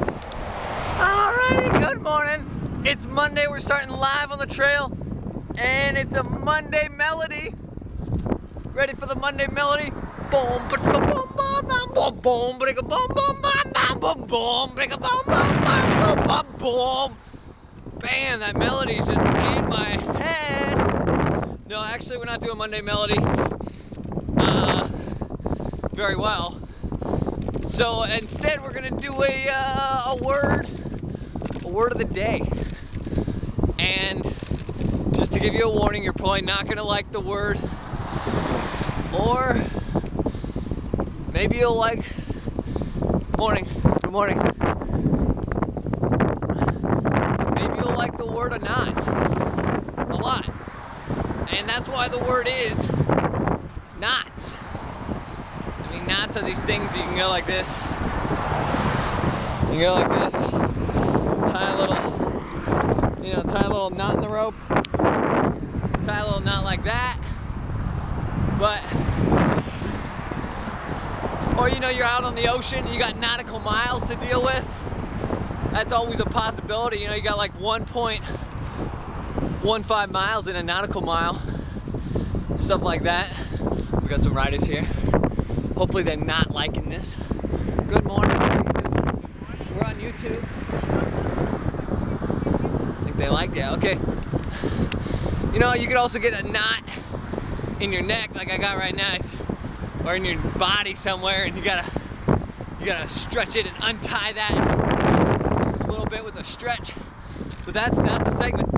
Alrighty, good morning. It's Monday, we're starting live on the trail, and it's a Monday melody. Ready for the Monday melody? Boom, boom, boom, boom, boom, boom, boom, boom, boom, boom, boom, boom, boom, boom, boom, boom, boom, boom. Bam, that melody's just in my head. No, actually, we're not doing Monday melody uh, very well. So instead, we're gonna do a, uh, a word, a word of the day. And just to give you a warning, you're probably not gonna like the word, or maybe you'll like. Morning. Good morning. Maybe you'll like the word or not. A lot. And that's why the word is knots. Knots are these things you can go like this. You go like this, tie a little, you know, tie a little knot in the rope, tie a little knot like that. But, or you know, you're out on the ocean, you got nautical miles to deal with. That's always a possibility. You know, you got like 1.15 miles in a nautical mile, stuff like that. We got some riders here. Hopefully they're not liking this. Good morning. We're on YouTube. I think they like that. Okay. You know, you could also get a knot in your neck like I got right now, or in your body somewhere, and you gotta you gotta stretch it and untie that a little bit with a stretch. But that's not the segment